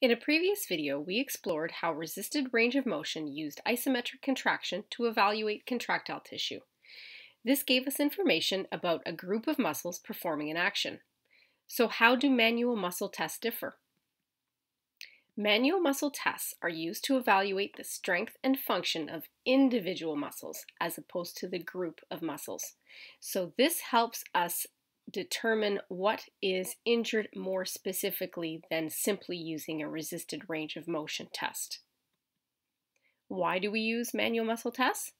In a previous video, we explored how resisted range of motion used isometric contraction to evaluate contractile tissue. This gave us information about a group of muscles performing an action. So how do manual muscle tests differ? Manual muscle tests are used to evaluate the strength and function of individual muscles as opposed to the group of muscles. So this helps us determine what is injured more specifically than simply using a resisted range of motion test. Why do we use manual muscle tests?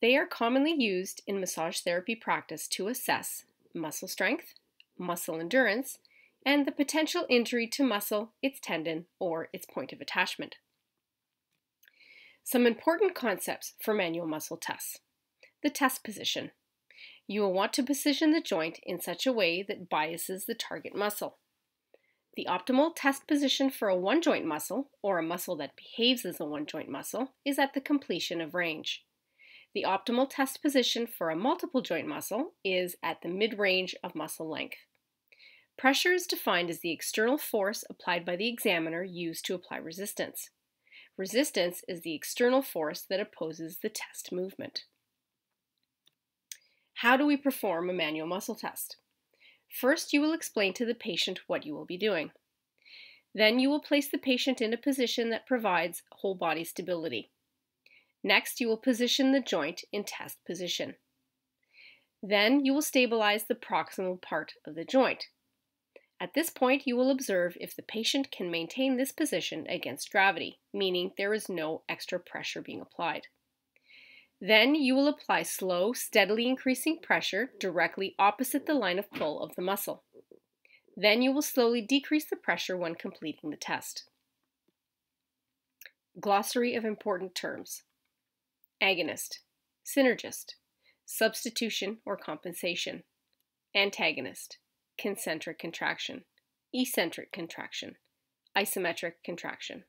They are commonly used in massage therapy practice to assess muscle strength, muscle endurance, and the potential injury to muscle, its tendon, or its point of attachment. Some important concepts for manual muscle tests. The test position. You will want to position the joint in such a way that biases the target muscle. The optimal test position for a one joint muscle, or a muscle that behaves as a one joint muscle, is at the completion of range. The optimal test position for a multiple joint muscle is at the mid range of muscle length. Pressure is defined as the external force applied by the examiner used to apply resistance. Resistance is the external force that opposes the test movement. How do we perform a manual muscle test? First, you will explain to the patient what you will be doing. Then you will place the patient in a position that provides whole body stability. Next, you will position the joint in test position. Then you will stabilize the proximal part of the joint. At this point, you will observe if the patient can maintain this position against gravity, meaning there is no extra pressure being applied. Then you will apply slow, steadily increasing pressure directly opposite the line of pull of the muscle. Then you will slowly decrease the pressure when completing the test. Glossary of important terms. Agonist, synergist, substitution or compensation, antagonist, concentric contraction, eccentric contraction, isometric contraction.